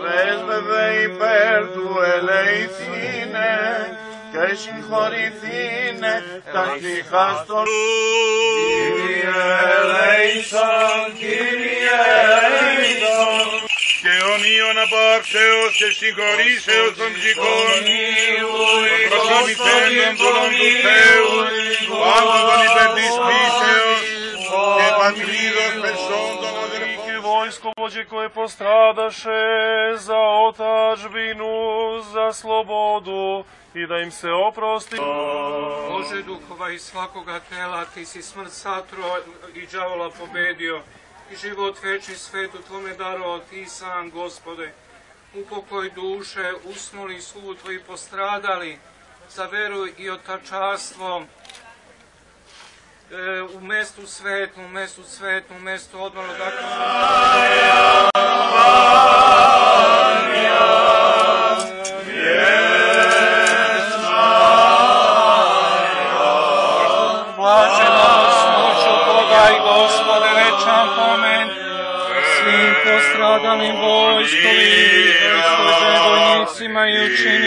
Πρέσβευε υπέρ του ελεηθήνε και συγχωρηθήνε τα κύχα στο Κύριε ελεησον, Κύριε ελεησον και ομοίων απάρξεως και συγχωρήσεως των ψυχών, προσωπηθέντων πολλών του Θεού, velike vojskovođe koje postradaše za otačbinu, za slobodu i da im se oprosti. Bože duhova i svakoga tela, ti si smrt satro i đavola pobedio i život veći svet u tvome daro, ti sam, gospode, upokoj duše, usnuli su u tvoji postradali, za veru i otačastvom, e, u mestu svetno, u mestu svetno, u mestu odmora, dakle... Aja, stradalim vojskovi, vojnicima i učinima.